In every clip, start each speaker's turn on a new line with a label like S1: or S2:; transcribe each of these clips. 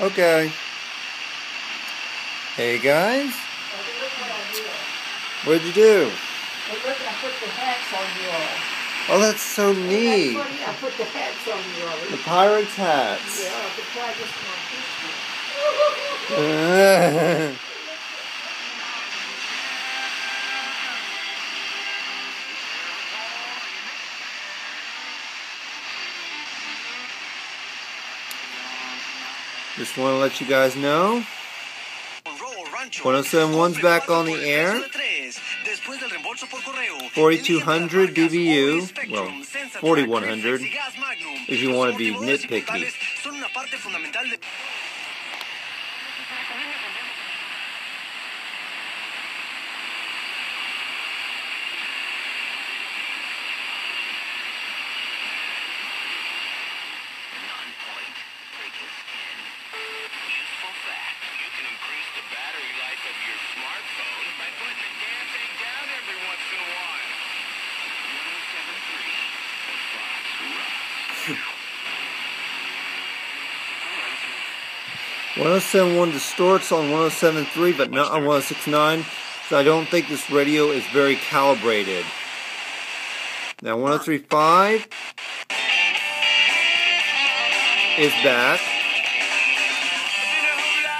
S1: Okay. Hey guys, what'd you do?
S2: Well, look, I put the hats on you all.
S1: Oh, that's so neat.
S2: I put the hats on you all.
S1: The pirates hats.
S2: Yeah, I could try
S1: Just want to let you guys know. 1071's back on the air. 4200 DBU. Well, 4100 if you want to be nitpicky. 1071 distorts on 1073, but not on 1069. So I don't think this radio is very calibrated. Now 1035 is back.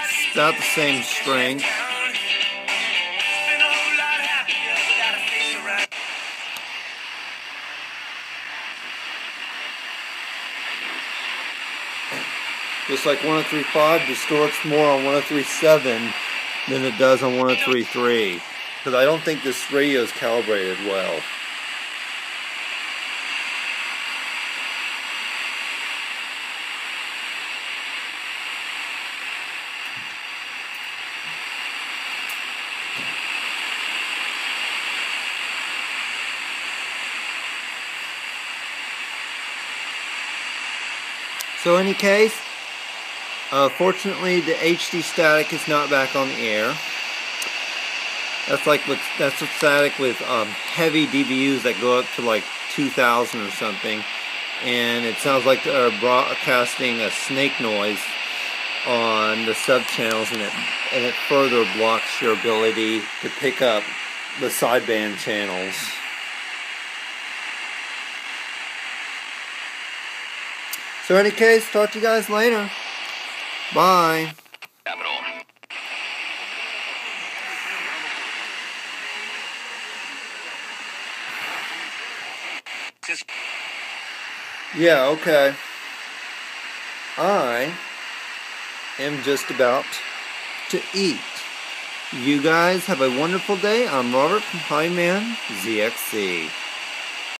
S1: It's about the same strength. Just like 1035 distorts more on 1037 than it does on 1033. Because I don't think this radio is calibrated well. So, any case, uh, fortunately, the HD static is not back on the air. That's like with that's static with um, heavy DBUs that go up to like 2,000 or something, and it sounds like they're broadcasting a snake noise on the sub channels, and it and it further blocks your ability to pick up the sideband channels. So, in any case, talk to you guys later. Bye. Yeah, okay. I am just about to eat. You guys have a wonderful day. I'm Robert from HobbyFan ZXC.